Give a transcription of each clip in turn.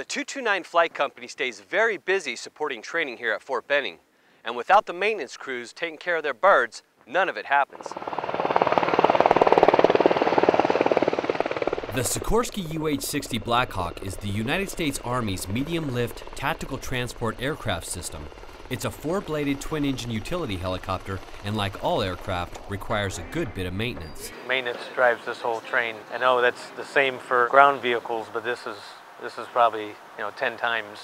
The 229 Flight Company stays very busy supporting training here at Fort Benning. And without the maintenance crews taking care of their birds, none of it happens. The Sikorsky UH-60 Blackhawk is the United States Army's medium-lift tactical transport aircraft system. It's a four-bladed twin-engine utility helicopter and like all aircraft, requires a good bit of maintenance. Maintenance drives this whole train. I know that's the same for ground vehicles, but this is this is probably, you know, 10 times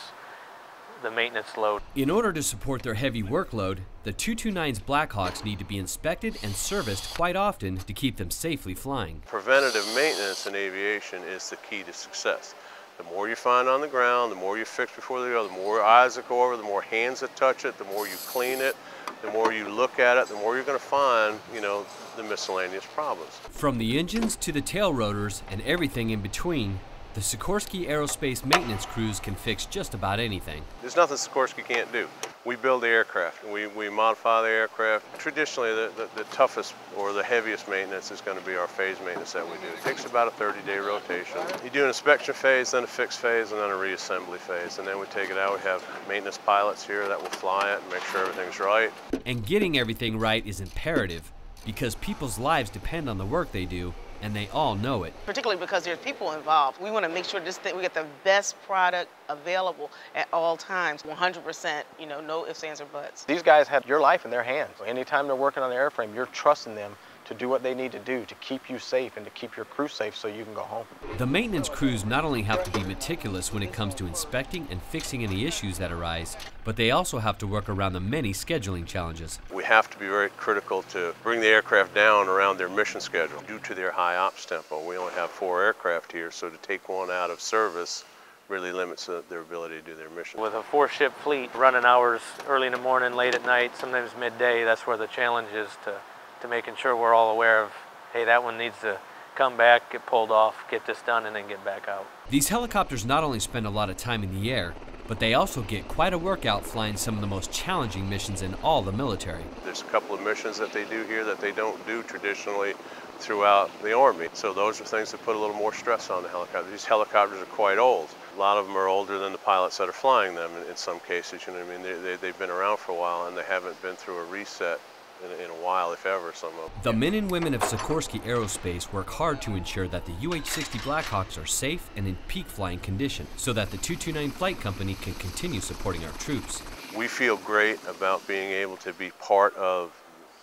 the maintenance load. In order to support their heavy workload, the 229's Blackhawks need to be inspected and serviced quite often to keep them safely flying. Preventative maintenance in aviation is the key to success. The more you find on the ground, the more you fix before they go, the more eyes that go over, the more hands that touch it, the more you clean it, the more you look at it, the more you're going to find, you know, the miscellaneous problems. From the engines to the tail rotors and everything in between, the Sikorsky Aerospace maintenance crews can fix just about anything. There's nothing Sikorsky can't do. We build the aircraft, we, we modify the aircraft. Traditionally, the, the, the, toughest or the heaviest maintenance is going to be our phase maintenance that we do. It takes about a 30-day rotation. You do an inspection phase, then a fix phase, and then a reassembly phase. And then we take it out. We have maintenance pilots here that will fly it and make sure everything's right. And getting everything right is imperative because people's lives depend on the work they do and they all know it. Particularly because there's people involved. We want to make sure this thing, we get the best product available at all times. 100%, you know, no ifs, ands, or buts. These guys have your life in their hands. Anytime they're working on the airframe, you're trusting them to do what they need to do to keep you safe and to keep your crew safe so you can go home. The maintenance crews not only have to be meticulous when it comes to inspecting and fixing any issues that arise, but they also have to work around the many scheduling challenges. We have to be very critical to bring the aircraft down around their mission schedule. Due to their high ops tempo, we only have four aircraft here, so to take one out of service really limits their ability to do their mission. With a four-ship fleet running hours early in the morning, late at night, sometimes midday, that's where the challenge is to to making sure we're all aware of, hey, that one needs to come back, get pulled off, get this done, and then get back out. These helicopters not only spend a lot of time in the air, but they also get quite a workout flying some of the most challenging missions in all the military. There's a couple of missions that they do here that they don't do traditionally throughout the Army. So those are things that put a little more stress on the helicopter. These helicopters are quite old. A lot of them are older than the pilots that are flying them in some cases. You know what I mean? They, they, they've been around for a while and they haven't been through a reset in, in, a while, if ever, some of them. The men and women of Sikorsky Aerospace work hard to ensure that the UH-60 Blackhawks are safe and in peak flying condition so that the 229 Flight Company can continue supporting our troops. We feel great about being able to be part of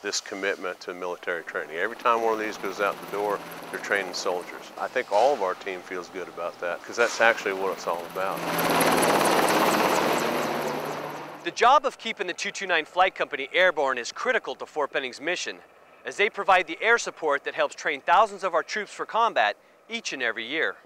this commitment to military training. Every time one of these goes out the door, they're training soldiers. I think all of our team feels good about that because that's actually what it's all about. The job of keeping the 229 Flight Company airborne is critical to Fort Benning's mission, as they provide the air support that helps train thousands of our troops for combat each and every year.